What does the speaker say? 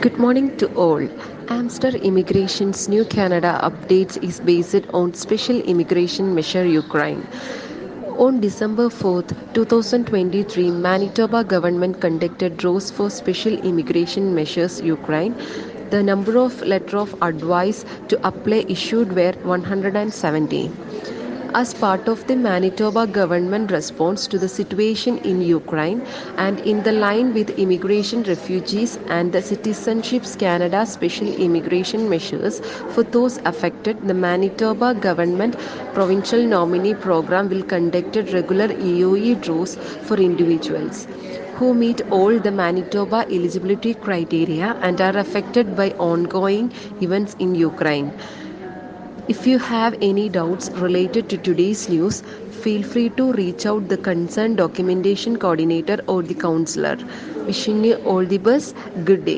Good morning to all. Amster Immigration's New Canada Updates is based on Special Immigration Measure Ukraine. On December 4, 2023, Manitoba government conducted draws for Special Immigration Measures Ukraine. The number of letter of advice to apply issued were 170. As part of the Manitoba government response to the situation in Ukraine and in the line with immigration refugees and the Citizenships Canada special immigration measures for those affected, the Manitoba government provincial nominee program will conduct regular EOI draws for individuals who meet all the Manitoba eligibility criteria and are affected by ongoing events in Ukraine. If you have any doubts related to today's news, feel free to reach out the concerned documentation coordinator or the counselor. Wishing you all the best. Good day.